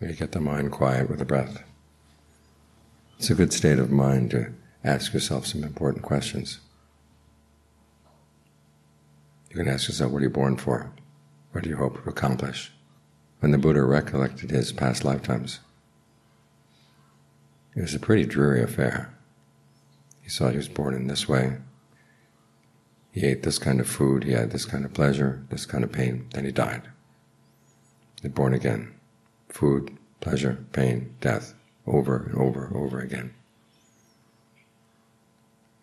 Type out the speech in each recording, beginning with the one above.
you get the mind quiet with the breath. It's a good state of mind to ask yourself some important questions. You can ask yourself, what are you born for? What do you hope to accomplish? When the Buddha recollected his past lifetimes, it was a pretty dreary affair. He saw he was born in this way. He ate this kind of food, he had this kind of pleasure, this kind of pain, then he died. He born again. Food, pleasure, pain, death, over and over and over again.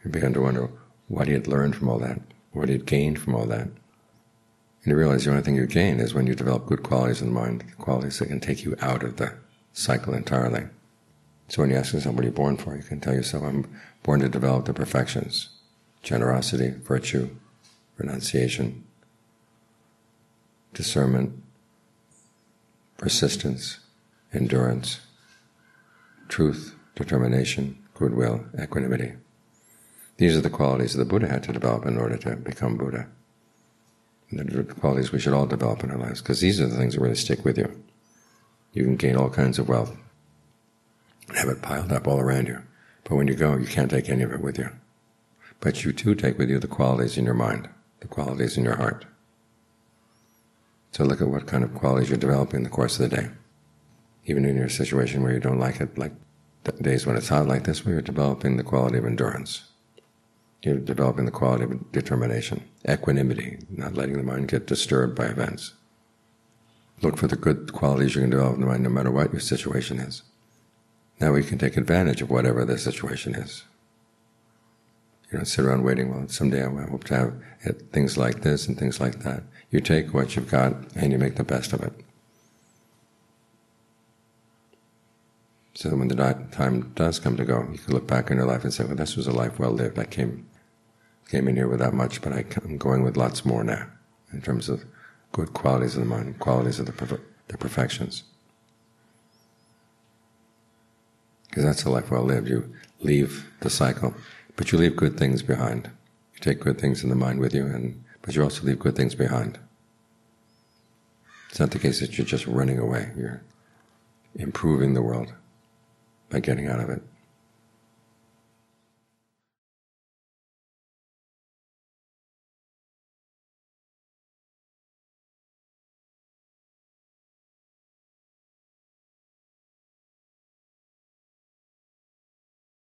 He began to wonder what he had learned from all that, what he had gained from all that. And he realized the only thing you gain is when you develop good qualities in the mind, qualities that can take you out of the cycle entirely. So when you ask yourself, what are you born for? You can tell yourself, I'm born to develop the perfections, generosity, virtue, renunciation, discernment, persistence, endurance, truth, determination, goodwill, equanimity. These are the qualities that the Buddha had to develop in order to become Buddha. And the qualities we should all develop in our lives, because these are the things that really stick with you. You can gain all kinds of wealth and have it piled up all around you. But when you go, you can't take any of it with you. But you too take with you the qualities in your mind, the qualities in your heart. So look at what kind of qualities you're developing in the course of the day. Even in your situation where you don't like it, like the days when it's hot like this, where you're developing the quality of endurance. You're developing the quality of determination, equanimity, not letting the mind get disturbed by events. Look for the good qualities you can develop in the mind no matter what your situation is. Now we can take advantage of whatever the situation is. You don't sit around waiting, well, someday I hope to have things like this and things like that. You take what you've got and you make the best of it. So when the time does come to go, you can look back in your life and say, well, this was a life well lived. I came, came in here without much, but I'm going with lots more now in terms of good qualities of the mind, qualities of the, the perfections. because that's a life well lived. You leave the cycle, but you leave good things behind. You take good things in the mind with you, and but you also leave good things behind. It's not the case that you're just running away. You're improving the world by getting out of it.